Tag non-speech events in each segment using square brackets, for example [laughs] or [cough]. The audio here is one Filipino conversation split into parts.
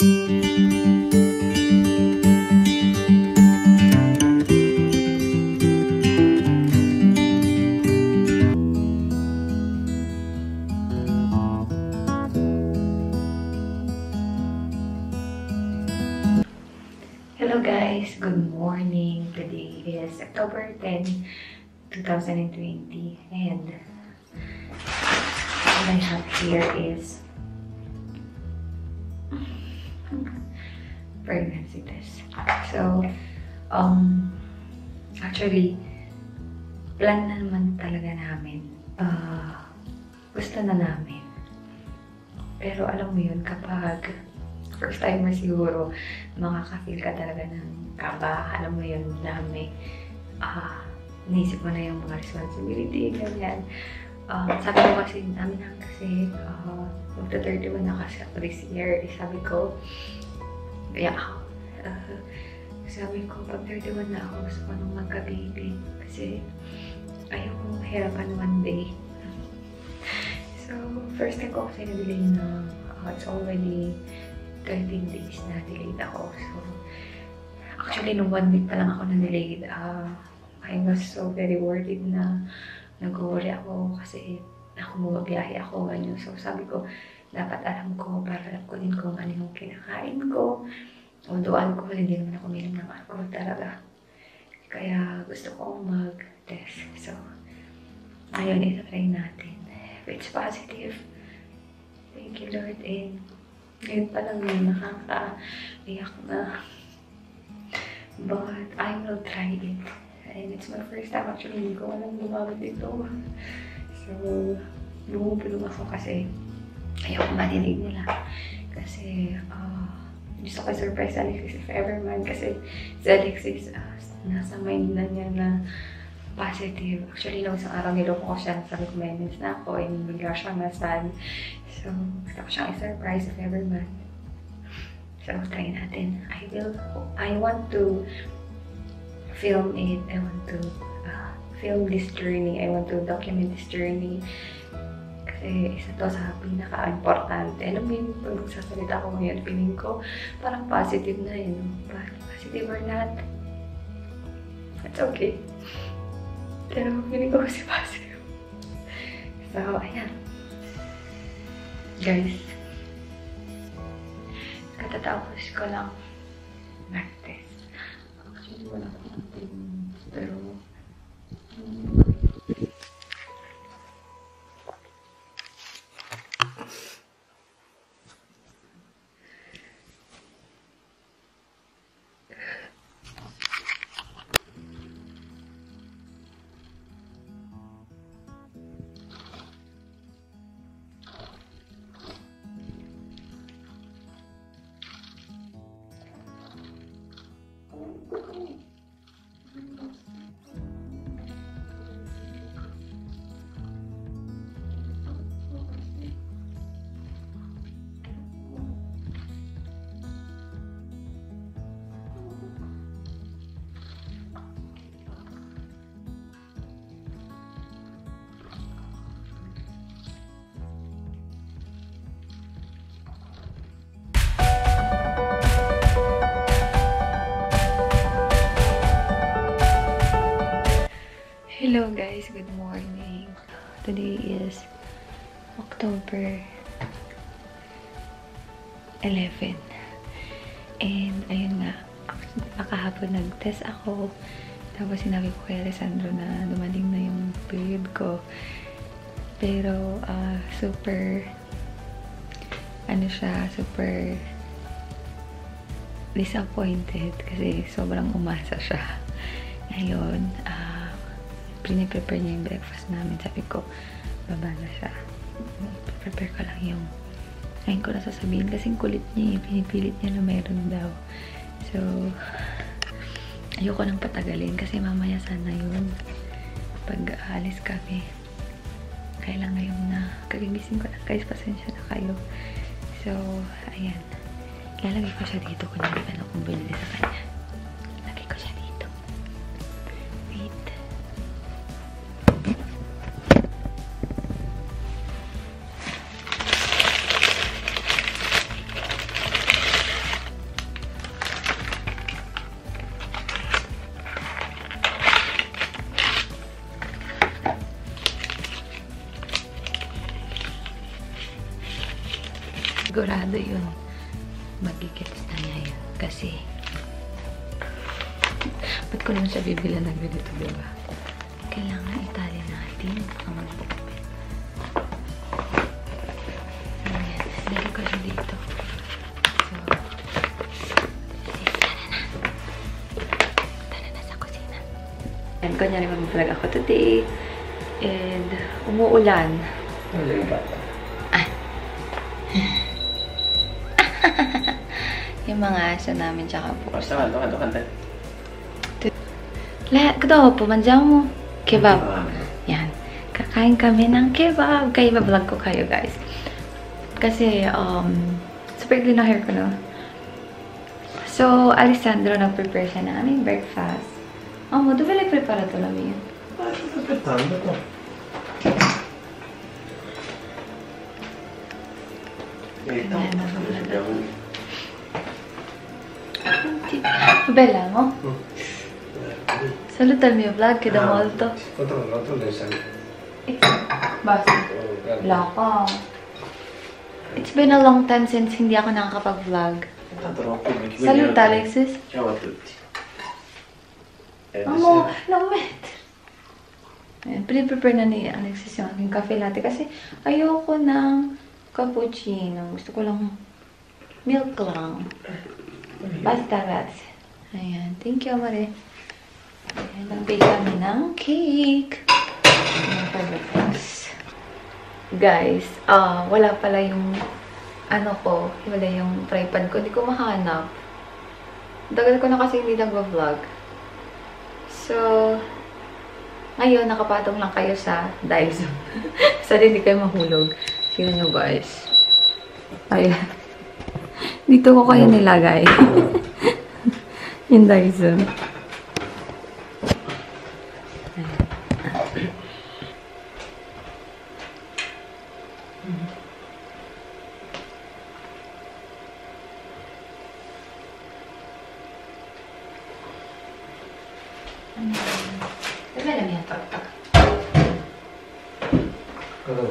Hello guys, good morning. Today is October 10, 2020 and what I have here is [laughs] pregnancy test. So, um, actually, plan na naman talaga namin. Ah, gusto na namin. Pero alam mo yun, kapag first timer siguro, makaka-feel ka talaga ng kaba. Alam mo yun, dami. Ah, naisip mo na yung mga responsibility, ganyan. Ah, sabi ko kasi, namin na kasi, uh, magta-31 na kasi ako this year. Eh, sabi ko, kaya ako, ah, sabi ko, pag 31 na ako, gusto ko nung magka-baby. Kasi, ayaw ko mahirapan one day. [laughs] So, first time ko kasi na-delay na uh, it's already 13 days na delayed ako. So, actually, nung one week pa lang ako na-delayed, uh, I was so very worried na nag-worry ako kasi ako mababiyahe ako, ganyan. So, sabi ko, dapat alam ko para alam ko din kung ano yung kinakain ko. Although alcohol, hindi naman ako minom ng alcohol talaga. Kaya gusto ko mag-test. So, ayun, itatry natin. If it's positive, thank you Lord. And ngayon pa lang yun, nakaka-iyak na. But I will try it. And it's my first time actually, ko alam gumamit ito. So, lumupulong ako kasi ayaw ko manilig nila. Kasi, uh, gusto ko surprise si Alexis if ever man. Kasi si Alexis, uh, nasa mind na niya na positive. Actually, nung isang araw niloko ko siya, sabi ko may na ako, and bigla siyang nasad. So, gusto ko siyang i-surprise if ever man. So, try natin. I will, I want to film it. I want to uh, film this journey. I want to document this journey. Kasi isa to sa pinaka-importante. Alam mo yung pag nagsasalita ko ngayon, feeling ko parang positive na yun. But positive or not, it's okay. Pero feeling ko kasi positive. So, ayan. Guys, katatapos ko lang mag-test. Actually, Today is October 11. And ayun nga, nakahapon nag-test ako. Tapos sinabi ko kay Alessandro na dumating na yung period ko. Pero ah, super ano siya, super disappointed kasi sobrang umasa siya. Ngayon, ah, prepare niya yung breakfast namin. Sabi ko, baba na siya. Prepare ko lang yung ngayon ko na sasabihin kasi kulit niya eh. Pinipilit niya na mayroon daw. So, ayoko nang patagalin kasi mamaya sana yun. Pag aalis kami, kailan ngayon na kagigising ko na guys, pasensya na kayo. So, ayan. Lalagay ko siya dito hindi ano kung binili sa kanya. Sigurado yun. Magigets na niya yun. Kasi, ba't ko naman siya bibilan ng ganito, diba? Kailangan itali natin ang mag-open. Ayan. Lagay ko siya dito. So, tara sa kusina. And kunyari mag-vlog ako today. And umuulan. Ano yung mga aso namin tsaka po. Basta ka, doon ka, doon ka. La, kdo po, mo. Kebab. Yan. Kakain kami ng kebab. Kaya vlog ko kayo, guys. Kasi, um, super clean na hair ko, no? So, Alessandro nag-prepare siya ng aming breakfast. Amo, dove l'hai preparato la mia? Ah, sto aspettando, no, Ayan. Bella, no? Mm. Saluta il mio vlog, che da Ah, molto. Controllo il sangue. Basta. Oh. Wala ka. It's been a long time since hindi ako nakakapag-vlog. Non- Alexis. Ciao a tutti. Eh, Amo. Ayan, piniprepare na ni Alexis yung aking cafe latte kasi ayoko ng cappuccino. Gusto ko lang milk lang. Basta, grazie. Ayan, thank you, Amare. Ayan, nagbake kami ng cake. Ayan, pagkakas. Guys, ah, wala pala yung ano ko, wala yung tripod ko. Hindi ko mahanap. Tagal ko na kasi hindi nag-vlog. So, ngayon, nakapatong lang kayo sa Dyson. [laughs] Sana hindi kayo mahulog. Tingnan nyo, guys. Ayan. Dito ko kayo nilagay. yung Dyson. Dove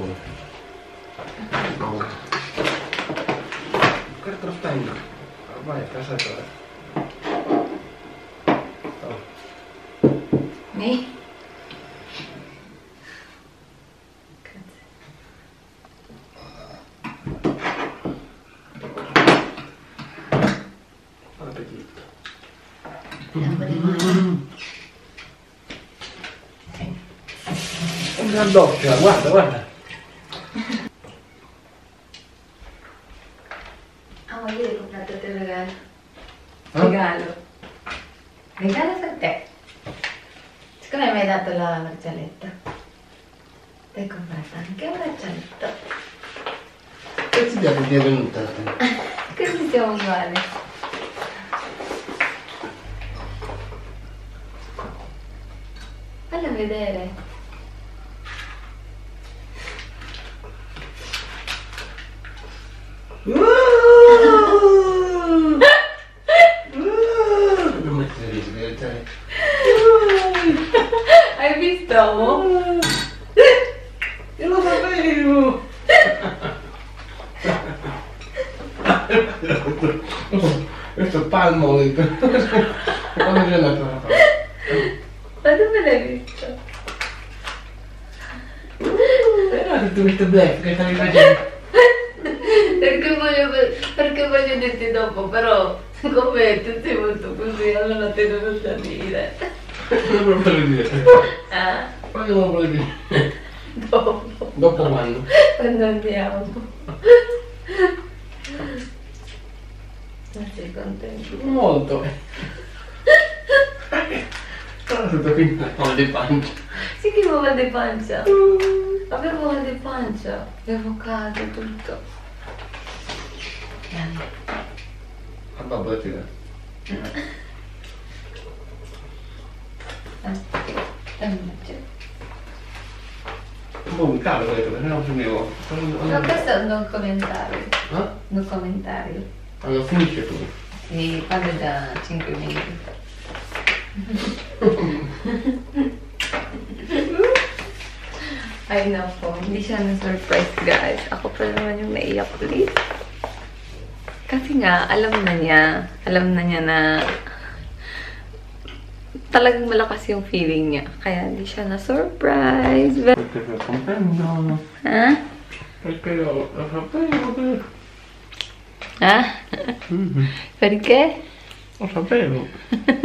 la كل طرف تهنا أربعة عشر طرف Nee. عندك دوك واحدة واحدة è comprato anche un braccioletto. E ti diamo benvenuta. Così [laughs] siamo uguali. Fallo vedere. Detto. [laughs] Quando è andato a fare? Ma dove l'hai visto? Però tutto questo black che stavi facendo. Perché voglio, perché voglio dirti dopo, però come tu sei molto così, allora te lo non da dire. Non voglio dire. Ah, Quando non voglio dire? dopo, Dopo quando? quando andiamo. Non sei contento? Molto. Sono qui mal di pancia. Sì che avevo mal di pancia. Avevo mal di pancia. Avevo caldo tutto. Bene. A babbo ti dà. Comunicare volete, perché non prendevo. Ma questo non commentare. Eh? Non commentare. Allora finisce tu. Sì, parlo da 5 minuti. Ay, nako. Hindi siya na-surprise, guys. Ako pa naman yung naiyak, please. Kasi nga, alam na niya, alam na niya na talagang malakas yung feeling niya. Kaya hindi siya na-surprise. Perché lo comprendo. ha? Perché lo, lo sapevo. Ha? Mhm. Perché? Lo sapevo. [laughs]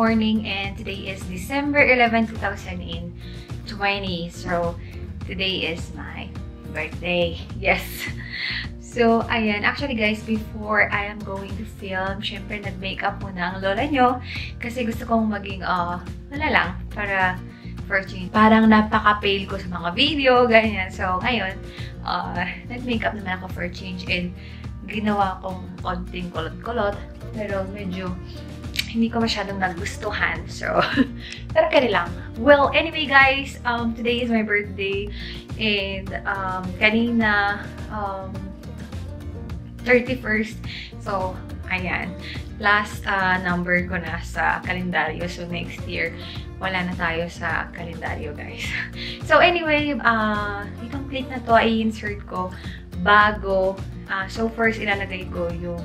morning and today is December 11, 2020. So today is my birthday. [laughs] Yes. So ayan, actually guys, before I am going to film, syempre nag-makeup muna ang lola nyo kasi gusto kong maging, uh, wala lang, para for change. Parang napaka-pale ko sa mga video, ganyan. So ngayon, uh, nag-makeup naman ako for change and ginawa kong konting kulot-kulot. Pero medyo hindi ko masyadong nagustuhan. So, [laughs] pero kaya lang. Well, anyway guys, um, today is my birthday. And um, kanina, um, 31st. So, ayan. Last uh, number ko na sa kalendaryo. So, next year, wala na tayo sa kalendaryo, guys. [laughs] So, anyway, uh, itong plate na to ay insert ko bago Uh, so first, ilalagay ko yung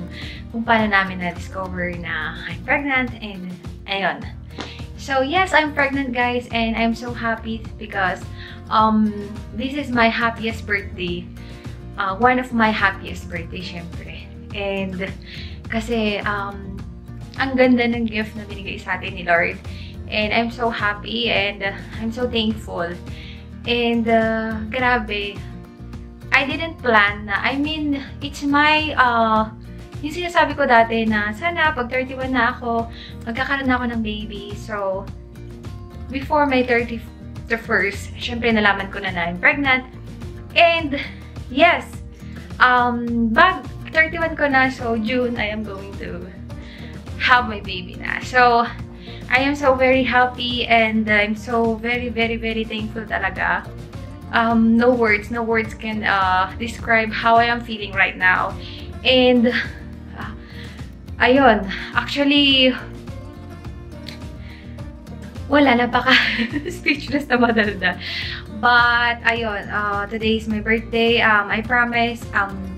kung paano namin na-discover na I'm pregnant and ayun. So yes, I'm pregnant guys and I'm so happy because um, this is my happiest birthday. Uh, one of my happiest birthday, syempre. And kasi um, ang ganda ng gift na binigay sa atin ni Lord. And I'm so happy and uh, I'm so thankful. And uh, grabe, I didn't plan na, I mean, it's my, uh, yung sinasabi ko dati na sana pag 31 na ako, magkakaroon na ako ng baby. So, before my 31st, syempre nalaman ko na na I'm pregnant. And, yes, um, bag 31 ko na, so June, I am going to have my baby na. So, I am so very happy and I'm so very, very, very thankful talaga um, no words, no words can uh, describe how I am feeling right now. And, uh, ayun, actually, wala, napaka-speechless na [laughs] madalda. But, ayun, uh, today is my birthday. Um, I promise, um,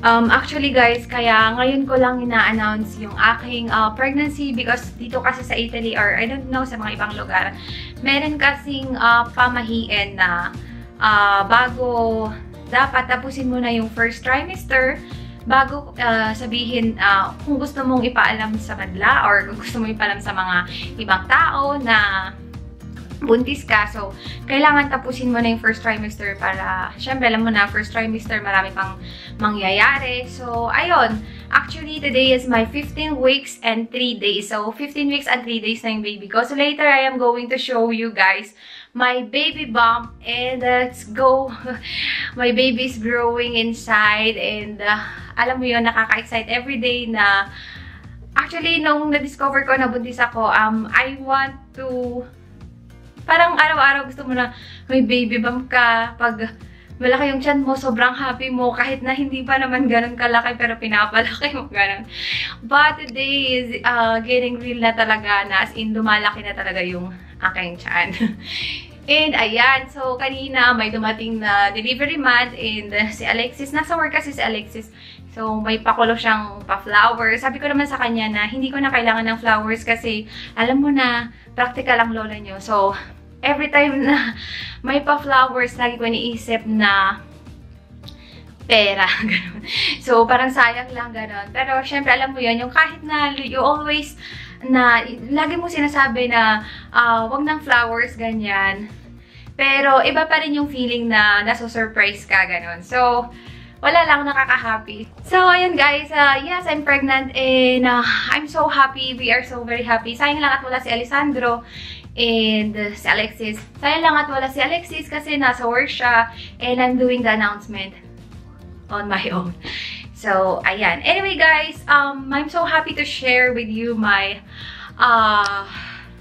Um, actually guys, kaya ngayon ko lang ina-announce yung aking uh, pregnancy because dito kasi sa Italy or I don't know sa mga ibang lugar, meron kasing uh, pamahiin na uh, bago dapat tapusin mo na yung first trimester bago uh, sabihin uh, kung gusto mong ipaalam sa madla or kung gusto mong ipaalam sa mga ibang tao na buntis ka. So, kailangan tapusin mo na yung first trimester para, syempre, alam mo na, first trimester, marami pang mangyayari. So, ayun. Actually, today is my 15 weeks and 3 days. So, 15 weeks and 3 days na yung baby ko. So, later, I am going to show you guys my baby bump. And let's go. [laughs] my baby is growing inside. And, uh, alam mo yun, nakaka-excite every day na Actually, nung na-discover ko na buntis ako, um, I want to parang araw-araw gusto mo na may baby bump ka. Pag malaki yung chan mo, sobrang happy mo. Kahit na hindi pa naman ganun kalaki, pero pinapalaki mo ganun. But today is uh, getting real na talaga na as in lumalaki na talaga yung aking chan. [laughs] And ayan, so kanina may dumating na delivery man and si Alexis, nasa work kasi si Alexis. So may pakulo siyang pa-flowers. Sabi ko naman sa kanya na hindi ko na kailangan ng flowers kasi alam mo na practical ang lola nyo. So every time na may pa-flowers, lagi ko iniisip na pera. [laughs] so, parang sayang lang ganun. Pero, syempre, alam mo yun, yung kahit na you always, na, lagi mo sinasabi na, uh, wag ng flowers, ganyan. Pero, iba pa rin yung feeling na nasa-surprise ka, ganun. So, wala lang, nakaka-happy. So, ayun guys, uh, yes, I'm pregnant and uh, I'm so happy. We are so very happy. Sayang lang at wala si Alessandro and uh, si Alexis. Sayang lang at wala si Alexis kasi nasa work siya and I'm doing the announcement on my [laughs] own. So, ayan. Anyway, guys, um, I'm so happy to share with you my, uh,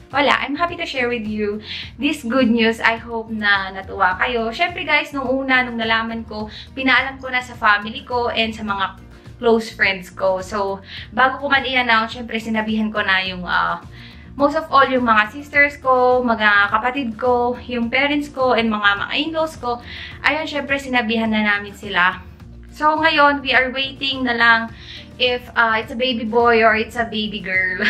wala, I'm happy to share with you this good news. I hope na natuwa kayo. Siyempre, guys, nung una, nung nalaman ko, pinaalam ko na sa family ko and sa mga close friends ko. So, bago ko man i-announce, syempre, sinabihan ko na yung, uh, most of all, yung mga sisters ko, mga kapatid ko, yung parents ko, and mga mga in-laws ko. Ayun, syempre, sinabihan na namin sila. So, ngayon, we are waiting na lang if uh, it's a baby boy or it's a baby girl.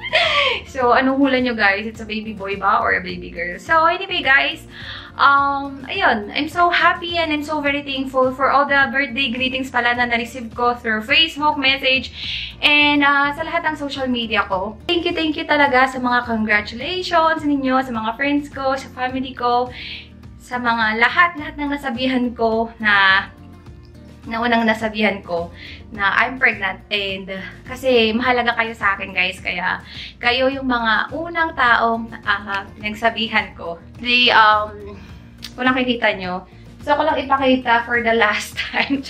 [laughs] so, anong hula nyo guys? It's a baby boy ba or a baby girl? So, anyway guys, um, ayun, I'm so happy and I'm so very thankful for all the birthday greetings pala na na-receive ko through Facebook message and uh, sa lahat ng social media ko. Thank you, thank you talaga sa mga congratulations ninyo, sa mga friends ko, sa family ko, sa mga lahat-lahat ng nasabihan ko na na unang nasabihan ko na I'm pregnant and kasi mahalaga kayo sa akin guys kaya kayo yung mga unang taong uh, nagsabihan ko. The, um, kung nakikita nyo, gusto ko lang ipakita for the last [laughs] time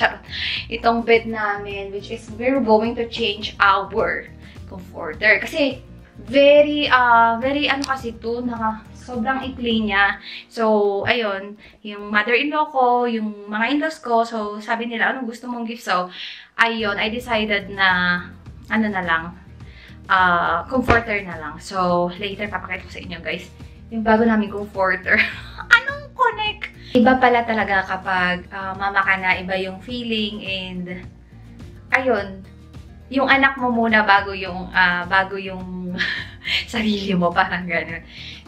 itong bed namin which is we're going to change our comforter. Kasi very, uh, very ano kasi ito, naka, sobrang ikli niya. So, ayun, yung mother-in-law ko, yung mga in-laws ko, so sabi nila, anong gusto mong gift? So, ayun, I decided na, ano na lang, uh, comforter na lang. So, later papakita ko sa inyo guys, yung bago namin comforter. [laughs] anong connect? Iba pala talaga kapag uh, mama ka na, iba yung feeling and ayun, yung anak mo muna bago yung uh, bago yung [laughs] sarili mo, parang gano'n.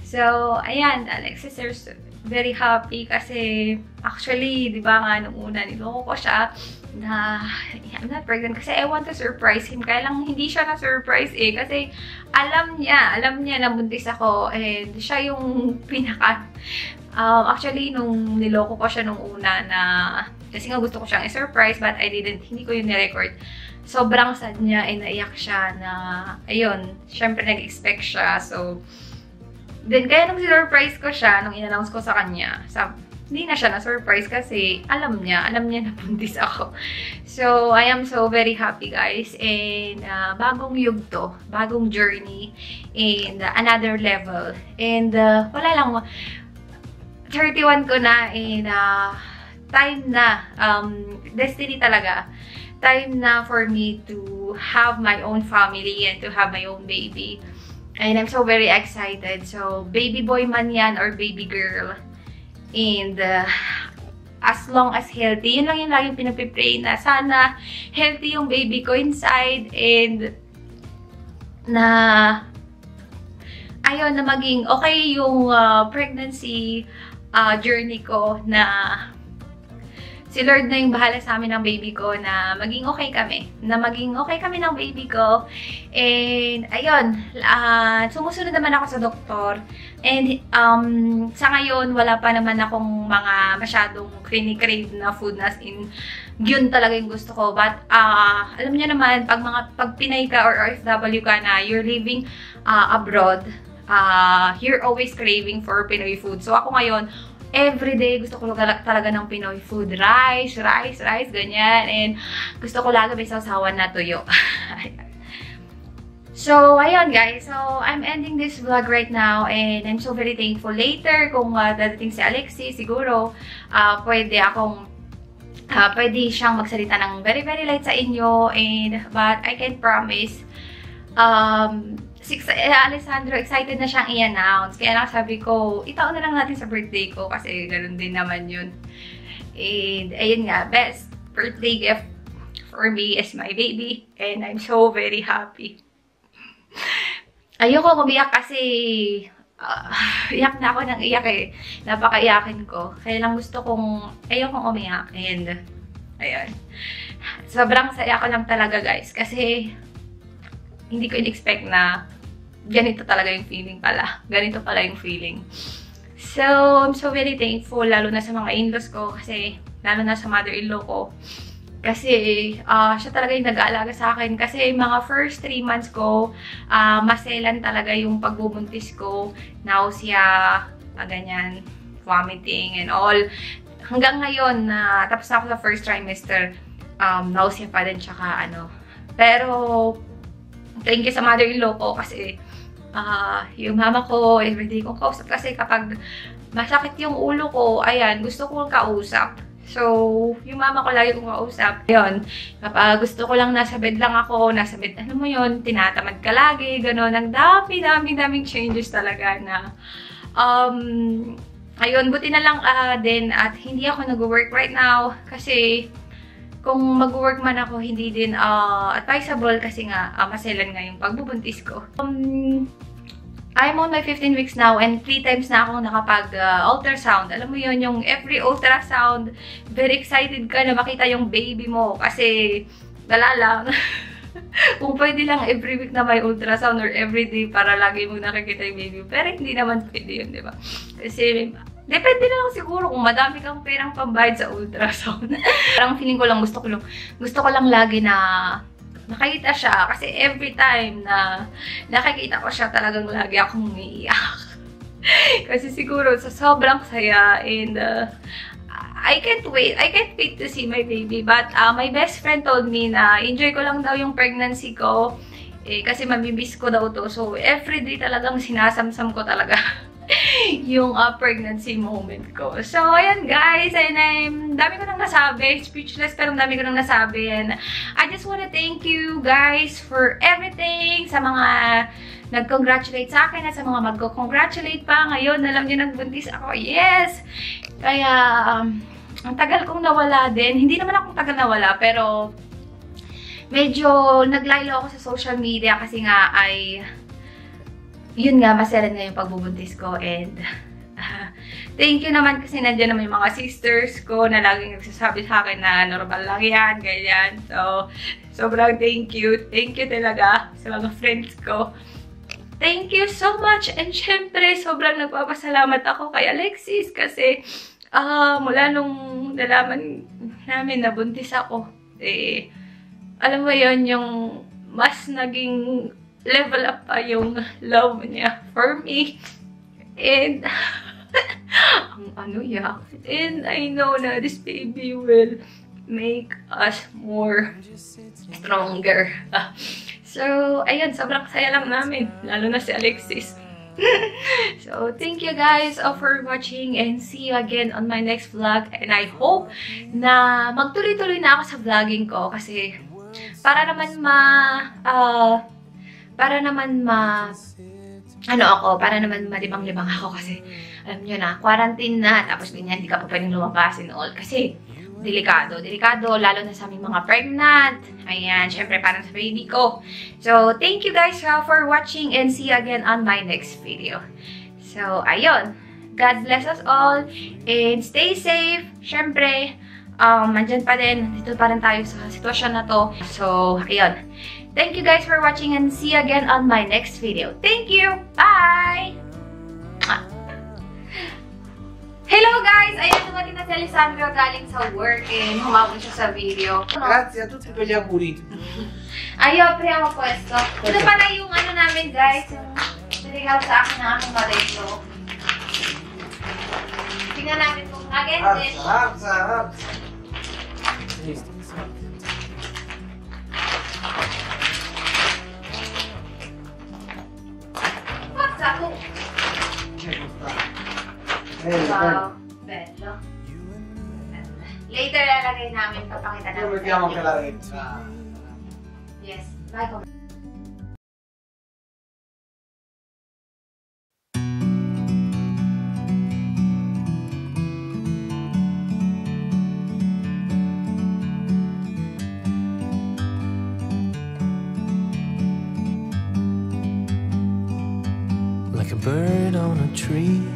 So, ayan, Alexis is very happy kasi actually, di ba nga, nung una, niloko ko siya na I'm not pregnant kasi I want to surprise him. Kaya lang hindi siya na-surprise eh. Kasi alam niya, alam niya na buntis ako and siya yung pinaka... Um, actually, nung niloko ko siya nung una na kasi nga gusto ko siyang i-surprise but I didn't, hindi ko yun ni-record. Sobrang sad niya ay naiyak siya na, ayun, syempre nag-expect siya. So, Then, kaya nung surprise ko siya, nung in-announce ko sa kanya, sa, hindi na siya na-surprise kasi alam niya, alam niya na buntis [laughs] ako. So, I am so very happy guys. And uh, bagong yugto, bagong journey, and uh, another level. And uh, wala lang, 31 ko na, and uh, time na, um, destiny talaga. Time na for me to have my own family and to have my own baby. And I'm so very excited. So, baby boy man yan or baby girl. And uh, as long as healthy, yun lang yung laging pinapipray na sana healthy yung baby ko inside and na ayun na maging okay yung uh, pregnancy uh, journey ko na si Lord na yung bahala sa amin ng baby ko na maging okay kami. Na maging okay kami ng baby ko. And, ayun, uh, sumusunod naman ako sa doktor. And, um, sa ngayon, wala pa naman akong mga masyadong crave na food na in yun talaga yung gusto ko. But, uh, alam niyo naman, pag mga pag Pinay ka or OFW ka na, you're living uh, abroad, uh, you're always craving for Pinoy food. So, ako ngayon, everyday gusto ko talaga ng Pinoy food. Rice, rice, rice, ganyan. And gusto ko lagi may sausawan na tuyo. [laughs] so, ayun guys. So, I'm ending this vlog right now and I'm so very thankful. Later, kung uh, dadating si Alexi, siguro, uh, pwede akong uh, pwede siyang magsalita ng very, very light sa inyo. And, but I can promise, um, si eh, Alessandro, excited na siyang i-announce. Kaya lang sabi ko, itaon na lang natin sa birthday ko kasi ganoon din naman yun. And, ayun nga, best birthday gift for me is my baby. And I'm so very happy. Ayoko kumiyak kasi uh, iyak na ako ng iyak eh. Napakaiyakin ko. Kaya lang gusto kong, ayokong umiyak. And, ayun. Sobrang saya ko lang talaga guys. Kasi, hindi ko in-expect na ganito talaga yung feeling pala. Ganito pala yung feeling. So, I'm so very thankful, lalo na sa mga in-laws ko, kasi, lalo na sa mother-in-law ko. Kasi, uh, siya talaga yung nag-aalaga sa akin. Kasi, mga first 3 months ko, uh, maselan talaga yung pagbubuntis ko. Nausea, uh, ganyan, vomiting and all. Hanggang ngayon, na uh, tapos ako sa first trimester, um, nausya pa din, tsaka ano. Pero, thank you sa mother-in-law ko kasi uh, yung mama ko, everyday kong kausap kasi kapag masakit yung ulo ko, ayan, gusto kong kausap. So, yung mama ko lagi kong kausap. Yun, kapag gusto ko lang nasa bed lang ako, nasa bed, ano mo yun, tinatamad ka lagi, gano'n. Ang dami, dami, daming changes talaga na, um, ayun, buti na lang uh, din at hindi ako nag-work right now kasi kung mag-work man ako, hindi din uh, advisable kasi nga, uh, maselan nga yung pagbubuntis ko. Um, I'm on my 15 weeks now and 3 times na akong nakapag-ultrasound. Uh, Alam mo yon yung every ultrasound, very excited ka na makita yung baby mo kasi wala lang. [laughs] Kung pwede lang every week na may ultrasound or every day para lagi mo nakikita yung baby. Pero hindi naman pwede yun, di ba? Kasi Depende na lang siguro kung madami kang perang pambayad sa ultrasound. [laughs] Parang feeling ko lang gusto ko lang, gusto ko lang lagi na nakita siya. Kasi every time na nakikita ko siya, talagang lagi akong umiiyak. [laughs] kasi siguro sa sobrang saya and uh, I can't wait. I can't wait to see my baby. But uh, my best friend told me na enjoy ko lang daw yung pregnancy ko. Eh, kasi mamimiss ko daw to. So, everyday talagang sinasamsam ko talaga [laughs] [laughs] yung uh, pregnancy moment ko. So, ayan guys, and I'm, dami ko nang nasabi, speechless, pero dami ko nang nasabi, and I just wanna thank you guys for everything, sa mga nag-congratulate sa akin, at sa mga mag-congratulate pa ngayon, alam niyo, nagbuntis ako, yes! Kaya, um, ang tagal kong nawala din, hindi naman akong tagal nawala, pero medyo naglaylo ako sa social media kasi nga ay yun nga, maselan nga yung pagbubuntis ko and [laughs] thank you naman kasi nandiyan naman yung mga sisters ko na laging nagsasabi sa akin na normal lang yan, ganyan. So, sobrang thank you. Thank you talaga sa mga friends ko. Thank you so much and syempre, sobrang nagpapasalamat ako kay Alexis kasi uh, mula nung nalaman namin na buntis ako, eh, alam mo yon yung mas naging level up pa yung love niya for me. And, [laughs] ang ano ya. And I know na this baby will make us more stronger. [laughs] so, ayun, sobrang saya lang namin. Lalo na si Alexis. [laughs] so, thank you guys all for watching and see you again on my next vlog. And I hope na magtuloy-tuloy na ako sa vlogging ko kasi para naman ma... Uh, para naman ma... Ano ako, para naman malibang-libang ako kasi alam nyo na, quarantine na, tapos ganyan, hindi ka pa pwedeng lumabas and all. Kasi, delikado. Delikado, lalo na sa aming mga pregnant. Ayan, syempre parang sa baby ko. So, thank you guys uh, for watching and see you again on my next video. So, ayun. God bless us all and stay safe. Syempre, um, andyan pa din, dito pa rin tayo sa sitwasyon na to. So, ayun. Thank you guys for watching and see you again on my next video. Thank you! Bye! Hello guys! Ayun, dumating na si Alessandro galing sa work and humabon siya sa video. Grazie a tutti per gli auguri. Ayaw, pre ako pwesto. Ito pala yung ano namin guys, yung regalo sa akin ng aking marito. Tingnan natin kung again dish. Harza, Wow. Bello. Later lalagay namin ito. Pakita Lo namin. mettiamo sa anche video. la retta. Yes. Bye, comment. like a bird on a tree.